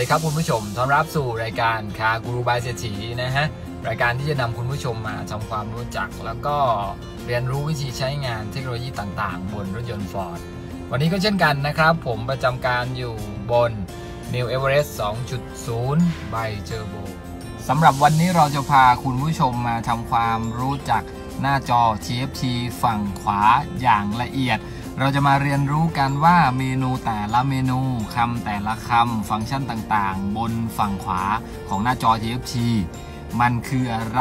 ดีครับคุณผู้ชมต้อนรับสู่รายการคากูรูบายเศรษฐีนะฮะ รายการที่จะนำคุณผู้ชมมาทำความรู้จัก แล้วก็เรียนรู้วิธีใช้งานเทคโนโลยีต่างๆ บนรถยนต์ฟอร์ดวันนี้ก็เช่นกันนะครับ ผมประจำการอยู่บน New Everest 2.0 by Turbo สำหรับวันนี้เราจะพาคุณผู้ชมมาทำความรู้จักหน้าจอ TFT ฝั่งขวาอย่างละเอียด เราจะมาเรียนรู้กันว่าเมนูแต่ละเมนูคำแต่ละคำฟังก์ชันต่างๆ บนฝั่งขวาของหน้าจอ TFT มันคืออะไร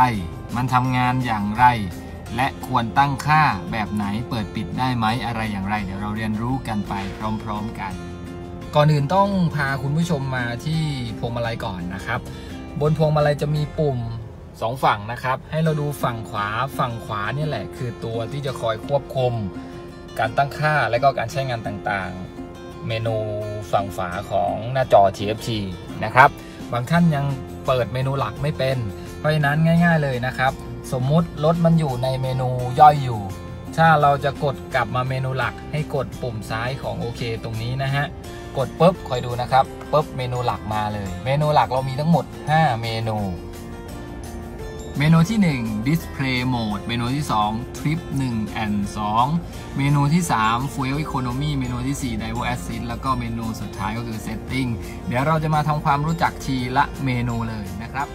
มันทำงานอย่างไร และควรตั้งค่าแบบไหนเปิดปิดได้ไหมอะไรอย่างไร เดี๋ยวเราเรียนรู้กันไปพร้อมๆกัน ก่อนอื่นต้องพาคุณผู้ชมมาที่พวงมาลัยก่อนนะครับ บนพวงมาลัยจะมีปุ่มสองฝั่งนะครับ ให้เราดูฝั่งขวา ฝั่งขวาเนี่ยแหละ คือตัวที่จะคอยควบคุม การตั้งค่าและก็การใช้งานต่างๆ เมนูฝั่งฝาของหน้าจอ TFT นะครับ บางท่านยังเปิดเมนูหลักไม่เป็น เพราะฉะนั้นง่าย ๆเลยนะครับ สมมุติรถมันอยู่ในเมนูย่อยอยู่ ถ้าเราจะกดกลับมาเมนูหลักให้กดปุ่มซ้ายของโอเคตรงนี้นะฮะ กดปุ๊บคอยดูนะครับปุ๊บเมนูหลักมาเลย เมนูหลักเรามีทั้งหมด 5 เมนู เมนูที่ 1 Display Mode เมนูที่ 2 Trip 1 and 2 เมนูที่ 3 Fuel Economy เมนูที่ 4 Diver Assist แล้วก็เมนูสุดท้ายก็คือ Setting เดี๋ยวเราจะมาทำความรู้จักทีละเมนูเลยนะครับ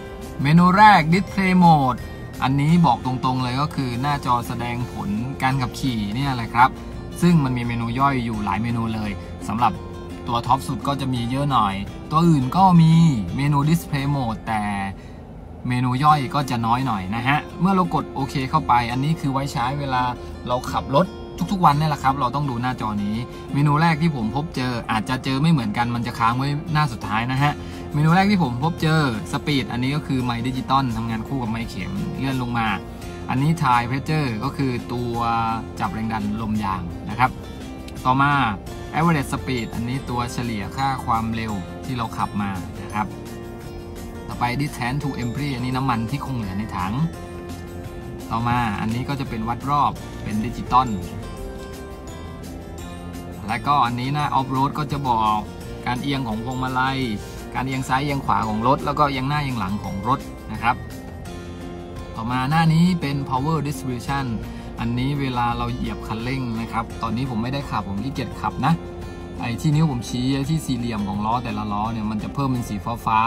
เมนูแรก Display Mode อันนี้บอกตรงๆเลยก็คือหน้าจอแสดงผลการขับขี่เนี่ยแหละครับ ซึ่งมันมีเมนูย่อยอยู่หลายเมนูเลยสำหรับตัวท็อปสุดก็จะมีเยอะหน่อย ตัวอื่นก็มีเมนู Display Mode แต่ เมนูย่อยก็จะน้อยหน่อยนะฮะ เมื่อเรากดโอเคเข้าไป อันนี้คือไว้ใช้เวลาเราขับรถทุกๆวันนี่แหละครับ เราต้องดูหน้าจอนี้ เมนูแรกที่ผมพบเจออาจจะเจอไม่เหมือนกันมันจะค้างไว้หน้าสุดท้ายนะฮะ เมนูแรกที่ผมพบเจอ speed อันนี้ก็คือไมล์ดิจิตอลทำงานคู่กับไมล์เข็มเลื่อนลงมา อันนี้ tire pressure ก็คือตัวจับแรงดันลมยางนะครับ ต่อมา average speed อันนี้ตัวเฉลี่ยค่าความเร็วที่เราขับมานะครับ อไป distance to empty อันนี้น้ำมันที่คงเหลือในถัง ต่อมาอันนี้ก็จะเป็นวัดรอบเป็นดิจิตอลและก็อันนี้นะ off road ก็จะบอกการเอียงของพวงมาลัย การเอียงซ้ายเอียงขวาของรถ แล้วก็เอียงหน้าเอียงหลังของรถนะครับ ต่อมาหน้านี้เป็น power distribution อันนี้เวลาเราเหยียบคันเร่งนะครับ ตอนนี้ผมไม่ได้ขับผมขี้เกียจขับนะ ไอ้ที่นิ้วผมชี้ที่สี่เหลี่ยมของล้อแต่ละล้อเนี่ยมันจะเพิ่มเป็นสีฟ้าฟ้า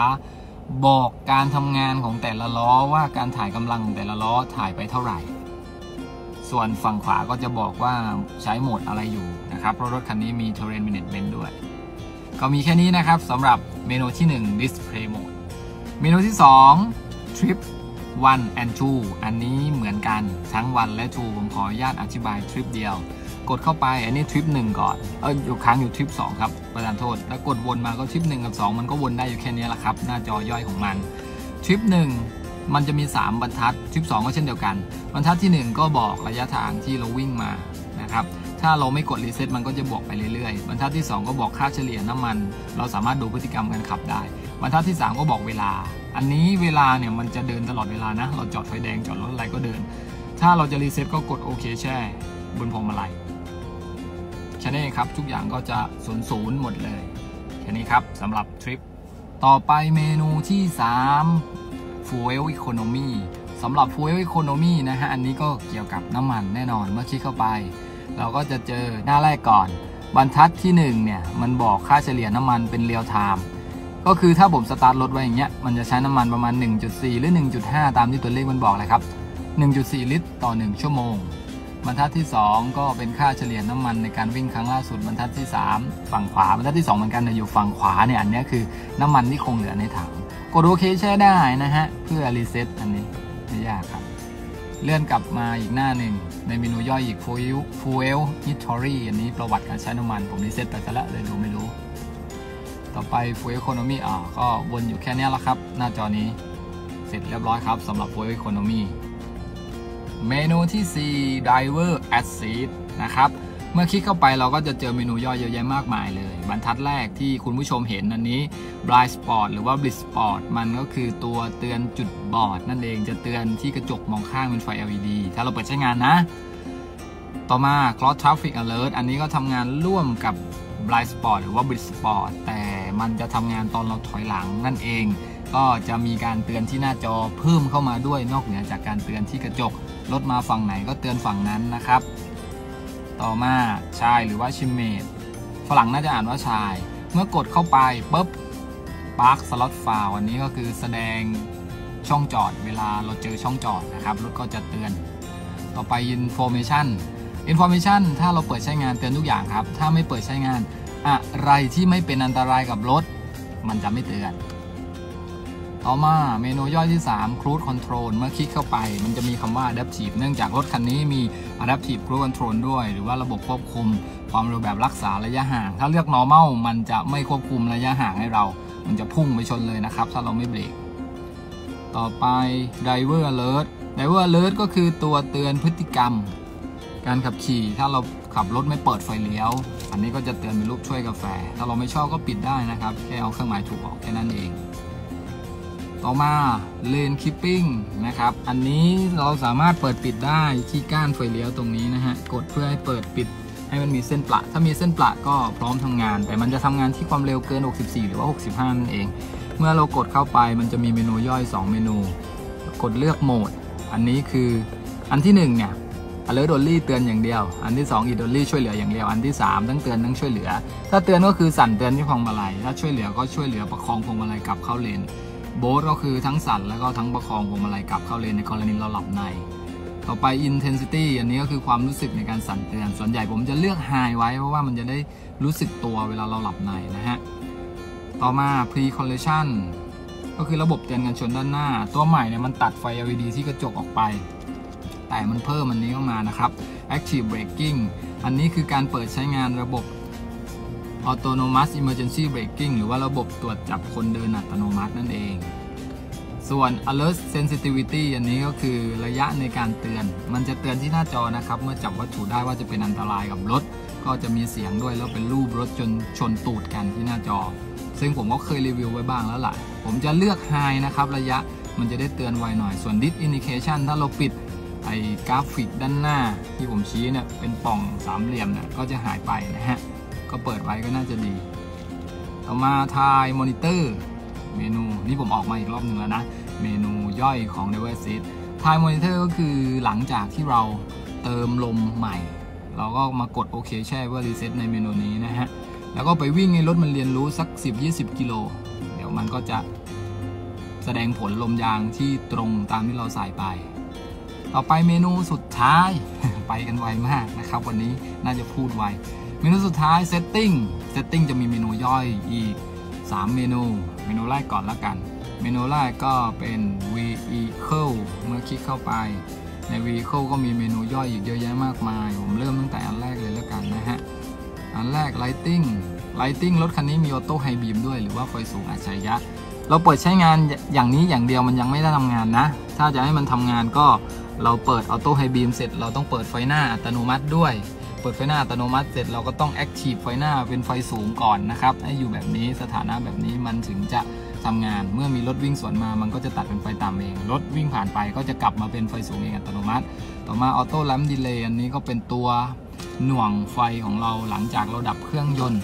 บอกการทำงานของแต่ละล้อว่าการถ่ายกำลังของแต่ละล้อถ่ายไปเท่าไหร่ ส่วนฝั่งขวาก็จะบอกว่าใช้โหมดอะไรอยู่นะครับ เพราะรถคันนี้มี terrain management ด้วย ก็มีแค่นี้นะครับสำหรับเมนูที่ 1 display mode เมนูที่ 2 trip 1 and 2 อันนี้เหมือนกันทั้ง 1 และ 2 ผมขออนุญาตอธิบายทริปเดียว กดเข้าไปอันนี้ทริป1ก่อนเอออยู่ค้างอยู่ทริป2ครับประทานโทษ แล้วกดวนมาก็ทริป1กับ2มันก็วนได้อยู่แค่นี้แหละครับ หน้าจอย่อยของมันทริป1มันจะมี 3 บรรทัดทริป2ก็เช่นเดียวกัน บรรทัดที่ 1 ก็บอกระยะทางที่เราวิ่งมานะครับถ้าเราไม่กด reset มันก็จะบอกไปเรื่อยๆ บรรทัดที่ 2 ก็บอกค่าเฉลี่ยน้ำมัน เราสามารถดูพฤติกรรมการขับได้ บรรทัดที่ 3 ก็บอกเวลา อันนี้เวลาเนี่ยมันจะเดินตลอดเวลานะ เราจอดไฟแดงจอดรถอะไรก็เดิน ถ้าเราจะรีเซ็ตก็กดโอเคแช่ บนพวงมาลัย แนี้เองครับ ทุกอย่างก็จะศูนย์ศูนย์หมดเลยแค่นี้ครับสำหรับทริป ต่อไปเมนูที่ 3 Fuel Economy สำหรับ Fuel Economy นะฮะ อันนี้ก็เกี่ยวกับน้ำมันแน่นอนเมื่อคลิกเข้าไป เราก็จะเจอหน้าแรกก่อน บรรทัดที่ 1 เนี่ย มันบอกค่าเฉลี่ยน้ำมันเป็น real time ก็คือถ้าผมสตาร์ทรถไว้อย่างเงี้ยมันจะใช้น้ำมันประมาณ 1.4 หรือ 1.5 ตามที่ตัวเลขมันบอกเลยครับ 1.4 ลิตรต่อ 1 ชั่วโมง บรรทัดที่ 2 ก็เป็นค่าเฉลี่ยน้ำมันในการวิ่งครั้งล่าสุดบรรทัดที่ 3 ฝั่งขวาบรรทัดที่ 2 เหมือนกันแต่อยู่ฝั่งขวาเนี่ยอันนี้คือน้ำมันที่คงเหลือในถังกดโอเคแช่ได้นะฮะเพื่อ reset อันนี้ไม่ยากครับ เลื่อนกลับมาอีกหน้าหนึ่ง ในเมนูย่อยอีก Fuel Fuel History อันนี้ประวัติการใช้น้ำมัน ผมรีเซ็ตไปซะแล้วเลยดูไม่รู้ ต่อไป Fuel Economy อ่าก็วนอยู่แค่นี้แล้วครับ หน้าจอนี้เสร็จเรียบร้อยครับสำหรับ Fuel Economy เมนูที่ 4 Driver Assist นะครับ เมื่อคลิกเข้าไปเราก็จะเจอเมนูย่อยเยอะแยะมากมายเลย บรรทัดแรกที่คุณผู้ชมเห็นอันนี้ Blind Spot หรือว่า Blind Spot มันก็คือตัวเตือนจุดบอด นั่นเองจะเตือนที่กระจกมองข้างเป็นไฟ LED ถ้าเราเปิดใช้งานนะ ต่อมา Cross Traffic Alert อันนี้ก็ทำงานร่วมกับ Blind Spot หรือว่า Blind Spot แต่มันจะทำงานตอนเราถอยหลังนั่นเอง ก็จะมีการเตือนที่หน้าจอเพิ่มเข้ามาด้วยนอกเหนือจากการเตือนที่กระจกรถมาฝั่งไหนก็เตือนฝั่งนั้นนะครับ ต่อมาชายหรือว่าชิมเมดฝรั่งน่าจะอ่านว่าชาย เมื่อกดเข้าไปปุ๊บ park slot found อันนี้ก็คือแสดงช่องจอดเวลาเราเจอช่องจอดนะครับรถก็จะเตือน ต่อไป Information Information ถ้าเราเปิดใช้งานเตือนทุกอย่างครับ ถ้าไม่เปิดใช้งาน อะไรที่ไม่เป็นอันตรายกับรถ มันจะไม่เตือน ต่อมาเมนูย่อยที่ 3 Cruise Control เมื่อคลิกเข้าไป มันจะมีคำว่า Adaptive เนื่องจากรถคันนี้มี Adaptive Cruise Control ด้วย หรือว่าระบบควบคุมความเร็วแบบรักษาระยะห่าง ถ้าเลือก Normal มันจะไม่ควบคุมระยะห่างให้เรา มันจะพุ่งไปชนเลยนะครับ ถ้าเราไม่เบรก ต่อไป Driver Alert Driver Alert ก็คือตัวเตือนพฤติกรรม การขับขี่ถ้าเราขับรถไม่เปิดไฟเลี้ยว อันนี้ก็จะเตือนเป็นรูปช่วยกาแฟ ถ้าเราไม่ชอบก็ปิดได้นะครับ แค่เอาเครื่องหมายถูกออกแค่นั้นเอง ต่อมา Lane Keeping นะครับ อันนี้เราสามารถเปิดปิดได้ที่ก้านไฟเลี้ยวตรงนี้นะฮะ กดเพื่อให้เปิดปิดให้มันมีเส้นประถ้ามีเส้นประก็พร้อมทำงาน แต่มันจะทำงานที่ความเร็วเกิน 64 หรือว่า 65 นั่นเอง เมื่อเรากดเข้าไปมันจะมีเมนูย่อย 2 เมนู กดเลือกโหมด อันนี้คืออันที่1เนี่ย alert only เตือนอย่างเดียว อันที่ 2 id only ช่วยเหลืออย่างเดียว อันที่ 3 ทั้งเตือนทั้งช่วยเหลือ ถ้าเตือนก็คือสั่นเตือนที่พวงมาลัย ถ้าช่วยเหลือก็ช่วยเหลือประคองพวงมาลัยกลับเข้าเลน โบสก็คือทั้งสั่นแล้วก็ทั้งประคองวงมาลัยกลับเข้าเลนในกรณีเราหลับใน ต่อไป intensity อันนี้ก็คือความรู้สึกในการสั่นเตือนส่วนใหญ่ผมจะเลือก high ไว้เพราะว่ามันจะได้รู้สึกตัวเวลาเราหลับในนะฮะ ต่อมา pre collision ก็คือระบบเตือนกันชนด้านหน้า ตัวใหม่เนี่ยมันตัดไฟ LED ที่กระจกออกไป แต่มันเพิ่มอันนี้เข้ามานะครับ active braking อันนี้คือการเปิดใช้งานระบบ autonomous emergency braking หรือว่าระบบตรวจจับคนเดินอัตโนมัตินั่นเอง ส่วน alert sensitivity อันนี้ก็คือระยะในการเตือน มันจะเตือนที่หน้าจอนะครับ เมื่อจับวัตถุได้ว่าจะเป็นอันตรายกับรถ ก็จะมีเสียงด้วยแล้วเป็นรูปรถจนชนตูดกันที่หน้าจอ ซึ่งผมก็เคยรีวิวไว้บ้างแล้วล่ะ ผมจะเลือก high นะครับระยะมันจะได้เตือนไวหน่อย ส่วน dis indication ถ้าเราปิดไอ้กราฟิกด้านหน้าที่ผมชี้เนี่ยเป็นป่องสามเหลี่ยมเนี่ยก็จะหายไปนะฮะ ก็เปิดไว้ก็น่าจะดี ต่อมา Tire Monitor เมนูนี่ผมออกมาอีกรอบหนึ่งแล้วนะ เมนูย่อยของ d e v i c e Tire Monitor ก็คือหลังจากที่เราเติมลมใหม่ เราก็มากดโอเคแช่เพื่อรีเซ็ตในเมนูนี้นะฮะ แล้วก็ไปวิ่งให้รถมันเรียนรู้สัก 10-20 กิโล เดี๋ยวมันก็จะแสดงผลลมยางที่ตรงตามที่เราใส่ไป ต่อไปเมนูสุดท้าย ไปกันไวมากนะครับ วันนี้น่าจะพูดไว เมนูสุดท้าย Setting Setting จะมีเมนูย่อยอีก 3 เมนู เมนูแรกก่อนละกัน เมนูแรกก็เป็น Vehicle เมื่อคลิกเข้าไปใน Vehicle ก็มีเมนูย่อยอีกเยอะแยะมากมาย ผมเริ่มตั้งแต่อันแรกเลยแล้วกันนะฮะ อันแรก Lighting Lighting รถคันนี้มีออโต้ไฮบีมด้วยหรือว่าไฟสูงอัจฉริยะ เราเปิดใช้งานอย่างนี้อย่างเดียวมันยังไม่ได้ทำงานนะ ถ้าจะให้มันทำงานก็เราเปิด Auto High Beam เสร็จเราต้องเปิดไฟหน้าอัตโนมัติด้วย เปิดไฟหน้าอัตโนมัติเสร็จเราก็ต้อง active ไฟหน้าเป็นไฟสูงก่อนนะครับให้อยู่แบบนี้สถานะแบบนี้มันถึงจะทำงาน เมื่อมีรถวิ่งสวนมามันก็จะตัดเป็นไฟต่ำเอง รถวิ่งผ่านไปก็จะกลับมาเป็นไฟสูงเองอัตโนมัติ ต่อมา Auto Lamp Delay อันนี้ก็เป็นตัวหน่วงไฟของเราหลังจากเราดับเครื่องยนต์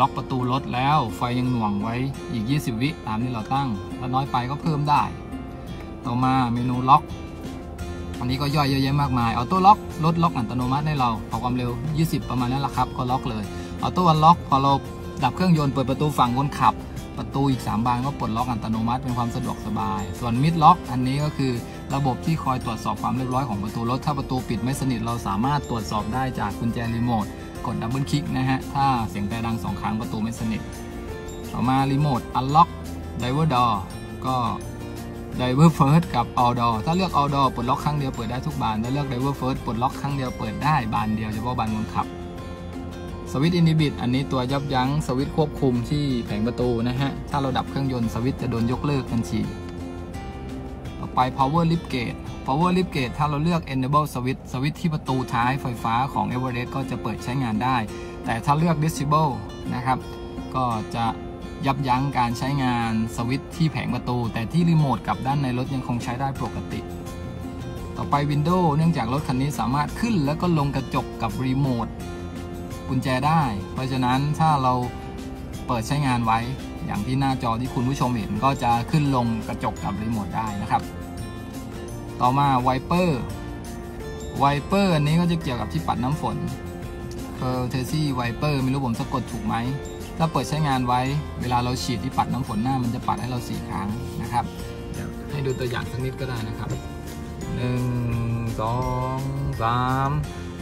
ล็อกประตูรถแล้วไฟยังหน่วงไว้อีก 20 วิตามที่เราตั้งถ้าน้อยไปก็เพิ่มได้ ต่อมาเมนูล็อก อันนี้ก็ย่อยเยอะแยะมากมาย Auto Lock รถล็อกอัตโนมัติให้เราพอความเร็ว 20 ประมาณนั้นแหละครับ ก็ล็อกเลย Auto Unlock พอเราดับเครื่องยนต์เปิดประตูฝั่งคนขับ ประตูอีก 3 บานก็ปลดล็อกอัตโนมัติเป็นความสะดวกสบาย ส่วน Mislock อันนี้ก็คือระบบที่คอยตรวจสอบความเรียบร้อยของประตูรถถ้าประตูปิดไม่สนิทเราสามารถตรวจสอบได้จากกุญแจรีโมทกด double click นะฮะถ้าเสียงแตรดังสองครั้งประตูไม่สนิทต่อมารีโมทอันล็อกไดเวอร์ดอก็ ไดเวอร์เฟิร์สกับอ l ดอถ้าเลือกอ l ดอปลดล็อกครั้งเดียวเปิดได้ทุกบาน ถ้าเลือก Driver First ปลดล็อกครั้งเดียวเปิดได้บานเดียวเฉพาะบานคนขับ Switch Inhibit อันนี้ตัวยับยั้งสวิตช์ควบคุมที่แผงประตูนะฮะ ถ้าเราดับเครื่องยนต์สวิตช์จะโดนยกเลิกทันทีต่อไป power lift gate power lift gate ถ้าเราเลือก enable switch สวิตช์ที่ประตูท้ายไฟฟ้าของ Everest ก็จะเปิดใช้งานได้ แต่ถ้าเลือก disable นะครับ ก็จะ ยับยั้งการใช้งานสวิตช์ที่แผงประตู แต่ที่รีโมทกับด้านในรถยังคงใช้ได้ปกติ ต่อไป Windows เนื่องจากรถคันนี้สามารถขึ้นแล้วก็ลงกระจกกับรีโมทกุญแจได้ เพราะฉะนั้นถ้าเราเปิดใช้งานไว้อย่างที่หน้าจอที่คุณผู้ชมเห็นก็จะขึ้นลงกระจกกับรีโมทได้นะครับ ต่อมาไวเปอร์Wiper อันนี้ก็จะเกี่ยวกับที่ปัดน้ำฝน c o u r t e s y Wiper ไม่รู้ผมสะกดถูกไหม ถ้าเปิดใช้งานไว้ เวลาเราฉีดที่ปัดน้ำฝนหน้ามันจะปัดให้เราสี่ครั้งนะครับ ให้ดูตัวอย่างสักนิดก็ได้นะครับหนึ่งสองสาม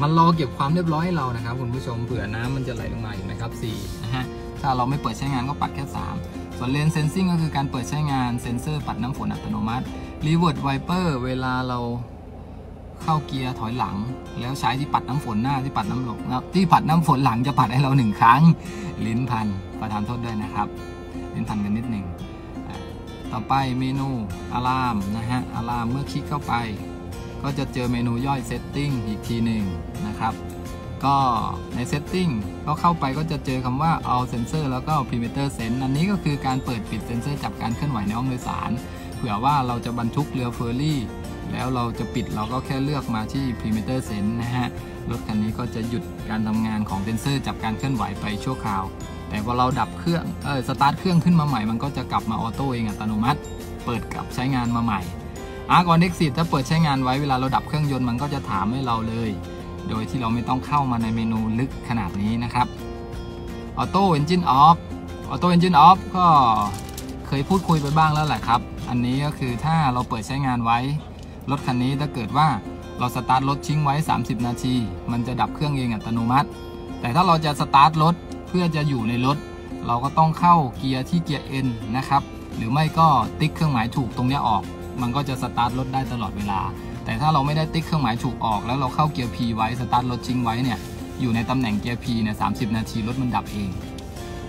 มันรอเก็บความเรียบร้อยให้เรานะครับคุณผู้ชมเผื่อน้ำมันจะไหลลงมาอยู่นะครับสี่นะฮะถ้าเราไม่เปิดใช้งานก็ปัดแค่ 3 ส่วน Rain Sensing ก็คือการเปิดใช้งานเซ็นเซอร์ปัดน้ำฝนอัตโนมัติReverse Wiper เวลาเรา เข้าเกียร์ถอยหลัง แล้วใช้ที่ปัดน้ำฝนหน้าที่ปัดน้ำหลงที่ปัดน้ำฝนหลังจะปัดให้เราหนึ่งครั้ง ลิ้นพันประทานโทษด้วยนะครับ ลิ้นพันกันนิดหนึ่งต่อไปเมนู Alarm นะฮะ Alarm เมื่อคลิกเข้าไป ก็จะเจอเมนูย่อย setting อีกทีหนึ่งนะครับก็ใน setting ก็เข้าไปก็จะเจอคำว่า all sensor แล้วก็ perimeter sense อันนี้ก็คือการเปิดปิดเซนเซอร์จับการเคลื่อนไหวในห้องโดยสาร เผื่อว่าเราจะบรรทุกเรือเฟอร์รี่ แล้วเราจะปิดเราก็แค่เลือกมาที่ perimeter sense นะฮะ รถคันนี้ก็จะหยุดการทำงานของเซนเซอร์จับการเคลื่อนไหวไปชั่วคราว แต่พอเราดับเครื่องเออสตาร์ทเครื่องขึ้นมาใหม่มันก็จะกลับมา auto เองอัตโนมัติ เปิดกลับใช้งานมาใหม่อาร์กอนเด็กซิถ้าเปิดใช้งานไว้เวลาเราดับเครื่องยนต์มันก็จะถามให้เราเลย โดยที่เราไม่ต้องเข้ามาในเมนูลึกขนาดนี้นะครับ Auto Engine Off Auto Engine Off ก็เคยพูดคุยไปบ้างแล้วแหละครับ อันนี้ก็คือถ้าเราเปิดใช้งานไว้ รถคันนี้ถ้าเกิดว่าเราสตาร์ทรถทิ้งไว้ 30 นาที มันจะดับเครื่องเองอัตโนมัติ แต่ถ้าเราจะสตาร์ทรถเพื่อจะอยู่ในรถ เราก็ต้องเข้าเกียร์ที่เกียร์ N นะครับ หรือไม่ก็ติ๊กเครื่องหมายถูกตรงนี้ออก มันก็จะสตาร์ทรถได้ตลอดเวลา แต่ถ้าเราไม่ได้ติ๊กเครื่องหมายถูกออก แล้วเราเข้าเกียร์ P ไว้สตาร์ทรถทิ้งไว้เนี่ย อยู่ในตำแหน่งเกียร์ P เนี่ย30นาทีรถมันดับเอง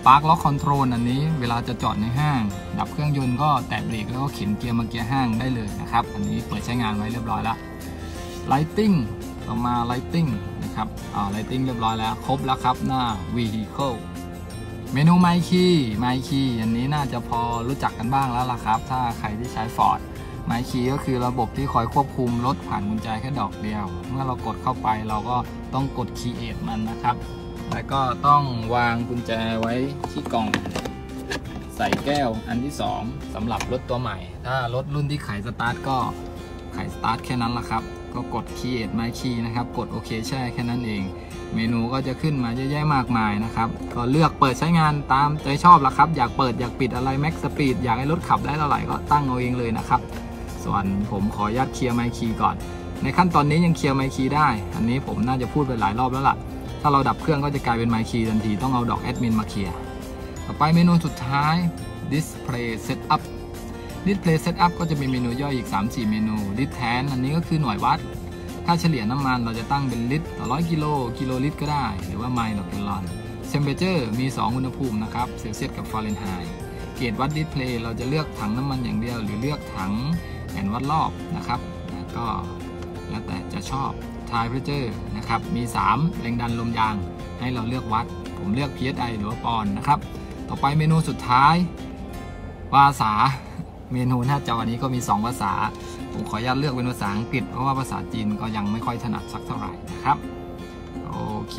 ปาร์คล็อกคอนโทรลอันนี้เวลาจะจอดในห้าง ดับเครื่องยนต์ก็แตะเบรกแล้วก็เข็นเกียร์มาเกียร์ห้างได้เลยนะครับ อันนี้เปิดใช้งานไว้เรียบร้อยแล้ว Lighting ต่อมา Lighting นะครับอ่า Lighting เรียบร้อยแล้วครบแล้วครับหน้า Vehicle เมนูไมคีไมคีอันนี้น่าจะพอรู้จักกันบ้างแล้วล่ะครับ ถ้าใครที่ใช้ Ford ไมคีก็คือระบบที่คอยควบคุมรถผ่านกุญแจแค่ดอกเดียว เมื่อเรากดเข้าไปเราก็ต้องกด Create มันนะครับ แล้วก็ต้องวางกุญแจไว้ที่กล่อง ใส่แก้วอันที่ 2สำหรับรถตัวใหม่ ถ้ารถรุ่นที่ขายสตาร์ทก็ขายสตาร์ทแค่นั้นละครับ ก็กด Create MyKey นะครับ กดโอเคแช่แค่นั้นเอง เมนูก็จะขึ้นมาเยอะแยะมากมายนะครับ ก็เลือกเปิดใช้งานตามใจชอบละครับ อยากเปิดอยากปิดอะไร Max Speed อยากให้รถขับได้เท่าไหร่ก็ตั้งเอาเองเลยนะครับ ส่วนผมขออนุญาต Clear MyKey ก่อน ในขั้นตอนนี้ยัง Clear MyKey ได้ อันนี้ผมน่าจะพูดไปหลายรอบแล้วล่ะ ถ้าเราดับเครื่องก็จะกลายเป็น MyKey ทันทีต้องเอาดอกแอดมินมาเคลียร์ต่อไปเมนูสุดท้าย Display Setup Display Setup ก็จะมีเมนูย่อยอีก 3-4 เมนู Distance อันนี้ก็คือหน่วยวัดค่าเฉลี่ยน้ำมันเราจะตั้งเป็นลิตรต่อร้อยกิโลกิโลลิตรก็ได้ หรือว่าไมล์ต่อแกลลอน Temperature มี 2 อุณหภูมินะครับเซลเซียสกับฟาเรนไฮต์เกจวัด Display เราจะเลือกถังน้ำมันอย่างเดียว หรือเลือกถัง and วัดรอบนะครับก็แล้วแต่จะชอบ Tire Pressure นะครับมี 3 แรงดันลมยางให้เราเลือกวัด ผมเลือก PSI หรือว่าปอนด์นะครับ ต่อไปเมนูสุดท้าย ภาษาเมนูหน้าจอนี้ก็มี 2 ภาษา ผมขออนุญาตเลือกเป็นภาษาอังกฤษ เพราะว่าภาษาจีนก็ยังไม่ค่อยถนัดสักเท่าไหร่นะครับโอเค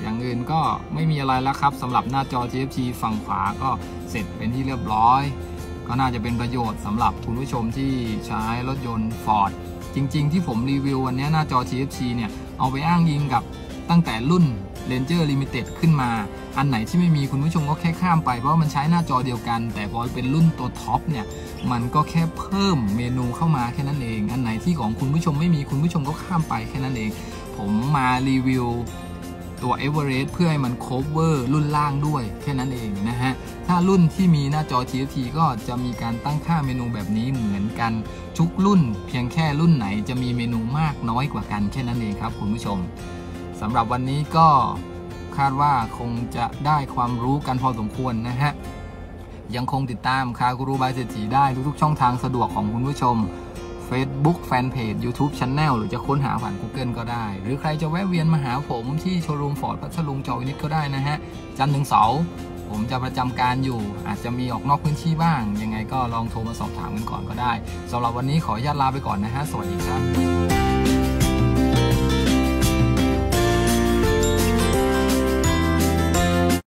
อย่างอื่นก็ไม่มีอะไรแล้วครับสำหรับหน้าจอ TFT ฝั่งขวาก็เสร็จเป็นที่เรียบร้อย ก็น่าจะเป็นประโยชน์สำหรับคุณผู้ชมที่ใช้รถยนต์ Ford จริง ๆ ที่ผมรีวิววันนี้หน้าจอ TFT เนี่ย เอาไปอ้างยิงกับตั้งแต่รุ่น Ranger Limited ขึ้นมา อันไหนที่ไม่มีคุณผู้ชมก็แค่ข้ามไป เพราะมันใช้หน้าจอเดียวกัน แต่พอเป็นรุ่นตัวท็อปเนี่ย มันก็แค่เพิ่มเมนูเข้ามาแค่นั้นเอง อันไหนที่ของคุณผู้ชมไม่มีคุณผู้ชมก็ข้ามไปแค่นั้นเอง ผมมารีวิว ตัว e v e r e s t เพื่อให้มัน cover รุ่นล่างด้วย แค่นั้นเองนะฮะ ถ้ารุ่นที่มีหน้าจอ TFT ก็จะมีการตั้งค่าเมนูแบบนี้เหมือนกันทุกรุ่น เพียงแค่รุ่นไหนจะมีเมนูมากน้อยกว่ากันแค่นั้นเองครับคุณผู้ชมสำหรับวันนี้ก็คาดว่าคงจะได้ความรู้กันพอสมควรนะฮะยังคงติดตามคากูรูบายเศรษฐีได้ทุกๆช่องทางสะดวกของคุณผู้ชม Facebook Fanpage YouTube Channel หรือจะค้นหาผ่าน Google ก็ได้ หรือใครจะแวะเวียนมาหาผมที่โชว์รูมฟอร์ดพัทลุงจอวินิตก็ได้นะฮะ จันทร์ถึงเสาร์ผมจะประจำการอยู่ อาจจะมีออกนอกพื้นที่บ้าง ยังไงก็ลองโทรมาสอบถามกันก่อนก็ได้สำหรับวันนี้ขออนุญาตลาไปก่อนนะฮะ สวัสดีครับ